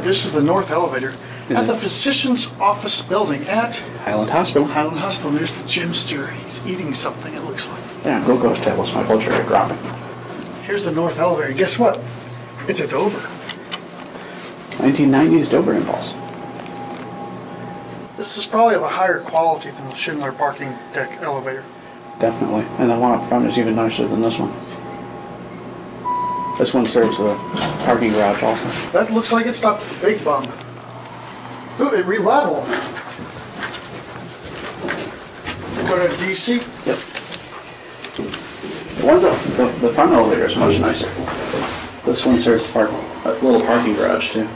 this is the north elevator at the physician's office building at Highland Hospital. Highland Hospital. There's the Jimster. He's eating something, it looks like. Yeah, glucose tablets. My blood sugar dropping. Here's the north elevator. Guess what? It's a Dover. 1990s Dover Impulse. This is probably of a higher quality than the Schindler parking deck elevator. Definitely. And the one up front is even nicer than this one. This one serves the parking garage also. That looks like it stopped at the big bump. Ooh, it re-leveled. Go to DC. Yep. The ones up, the, the front elevator is much nicer. This one serves park, a little parking garage too.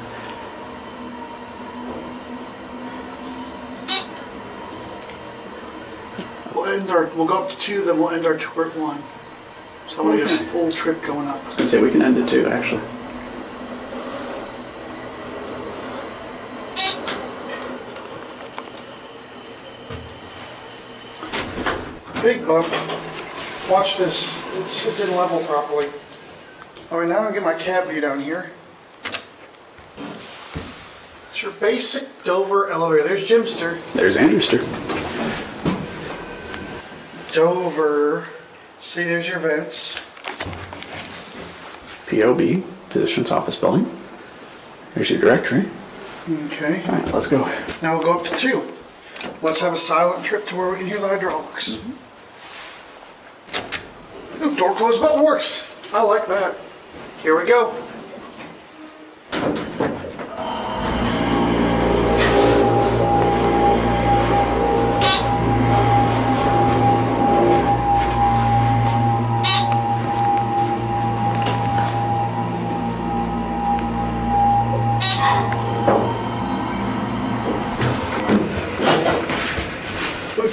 We'll end our, we'll go up to two, then we'll end our tour at one. Somebody has a full trip going up. I say we can end it too, actually. Big bump. Watch this. It's, it didn't level properly. All right, now I'm gonna get my cab view down here. It's your basic Dover elevator. There's Jimster. There's Anderster. Dover. See, there's your vents. POB, Physician's Office Building. There's your directory. Okay. All right, let's go. Now we'll go up to two. Let's have a silent trip to where we can hear the hydraulics. Mm-hmm. Ooh, door close button works. I like that. Here we go.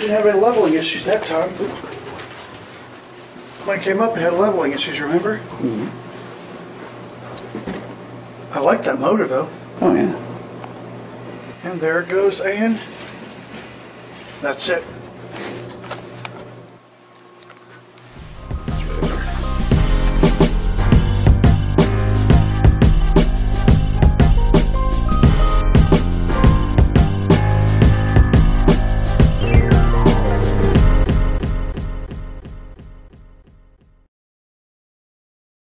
Didn't have any leveling issues that time. When it came up, it had leveling issues, remember? Hmm. I like that motor though. Oh yeah. And there it goes, and that's it.